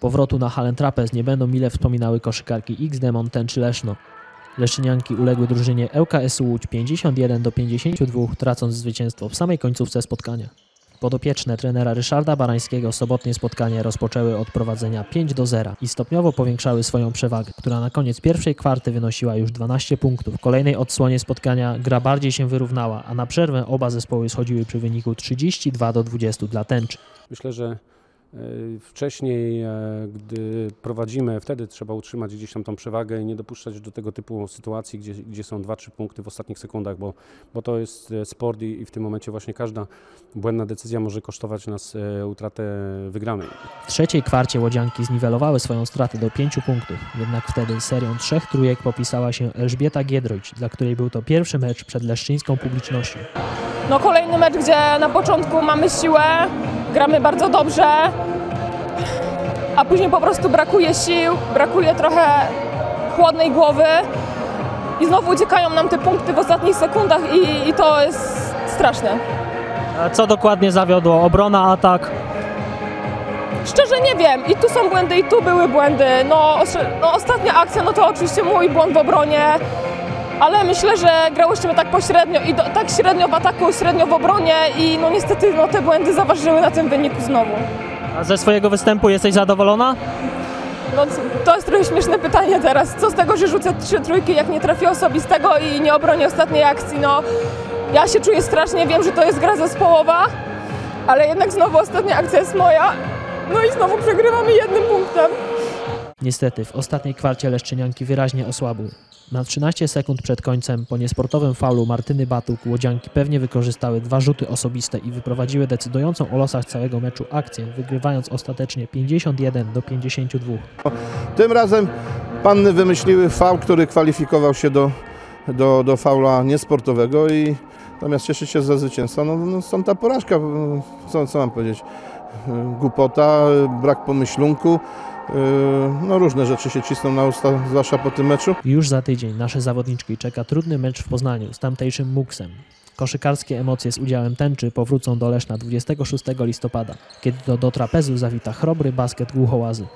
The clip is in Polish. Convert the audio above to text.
Powrotu na Halen Trapez nie będą mile wspominały koszykarki X-Demon Tęczy Leszno. Leszczynianki uległy drużynie ŁKS Łódź 51 do 52, tracąc zwycięstwo w samej końcówce spotkania. Podopieczne trenera Ryszarda Barańskiego sobotnie spotkanie rozpoczęły od prowadzenia 5 do 0 i stopniowo powiększały swoją przewagę, która na koniec pierwszej kwarty wynosiła już 12 punktów. W kolejnej odsłonie spotkania gra bardziej się wyrównała, a na przerwę oba zespoły schodziły przy wyniku 32 do 20 dla tęczy. Myślę, że wcześniej, e, gdy prowadzimy, wtedy trzeba utrzymać gdzieś tam tą przewagę i nie dopuszczać do tego typu sytuacji, gdzie, gdzie są 2-3 punkty w ostatnich sekundach, bo, bo to jest e, sport i, i w tym momencie właśnie każda błędna decyzja może kosztować nas e, utratę wygranej. W trzeciej kwarcie łodzianki zniwelowały swoją stratę do 5 punktów, jednak wtedy serią trzech trójek popisała się Elżbieta Giedroyć, dla której był to pierwszy mecz przed leszczyńską publicznością. No kolejny mecz, gdzie na początku mamy siłę, gramy bardzo dobrze, a później po prostu brakuje sił, brakuje trochę chłodnej głowy i znowu uciekają nam te punkty w ostatnich sekundach i, i to jest straszne. Co dokładnie zawiodło? Obrona, atak? Szczerze nie wiem, i tu są błędy, i tu były błędy. No, no ostatnia akcja, no to oczywiście mój błąd w obronie, ale myślę, że grałyśmy tak pośrednio i do, tak średnio w ataku, średnio w obronie i no niestety no, te błędy zaważyły na tym wyniku znowu. A ze swojego występu jesteś zadowolona? No, to jest trochę śmieszne pytanie teraz. Co z tego, że rzucę trzy trójki, jak nie trafię osobistego i nie obronię ostatniej akcji? No, ja się czuję strasznie, wiem, że to jest gra zespołowa, ale jednak znowu ostatnia akcja jest moja. No i znowu przegrywamy jednym punktem. Niestety, w ostatniej kwarcie Leszczynianki wyraźnie osłabły. Na 13 sekund przed końcem, po niesportowym faulu Martyny Batuk, łodzianki pewnie wykorzystały dwa rzuty osobiste i wyprowadziły decydującą o losach całego meczu akcję, wygrywając ostatecznie 51 do 52. Tym razem panny wymyśliły faul, który kwalifikował się do, do, do faula niesportowego i zamiast cieszyć się ze zwycięstwa, no, no stąd ta porażka, co, co mam powiedzieć, głupota, brak pomyślunku, no różne rzeczy się cisną na usta, zwłaszcza po tym meczu. Już za tydzień nasze zawodniczki czeka trudny mecz w Poznaniu z tamtejszym Muksem. Koszykarskie emocje z udziałem tęczy powrócą do Leszna 26 listopada, kiedy to do trapezu zawita chrobry basket Głuchołazy.